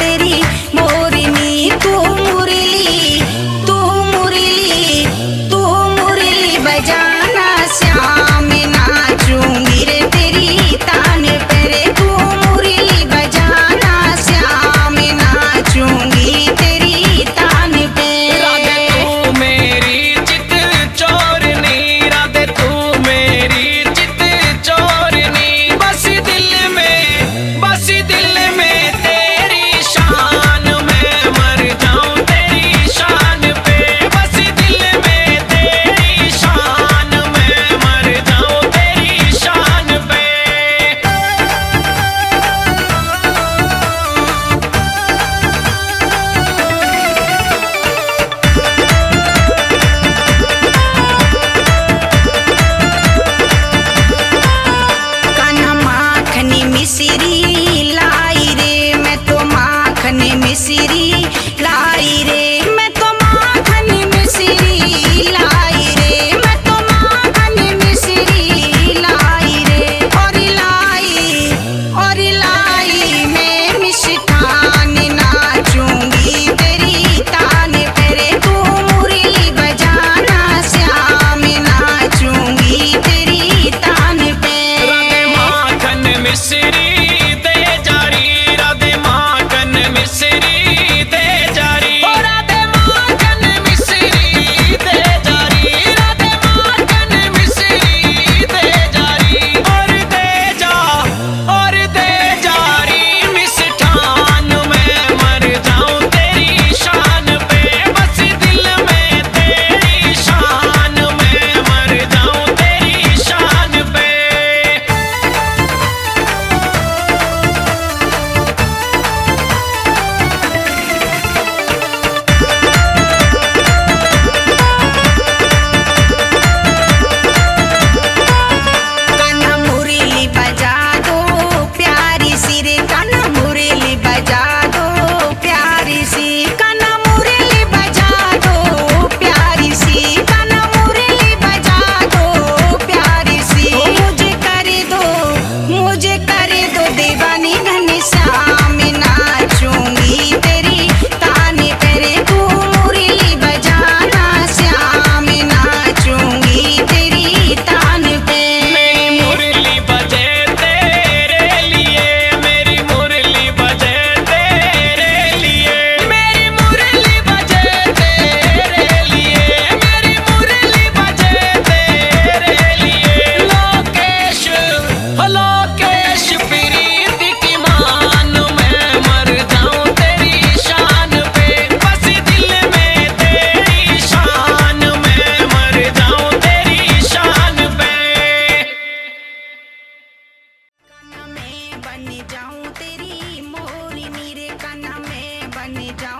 तेरी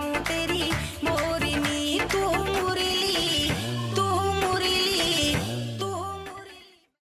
don't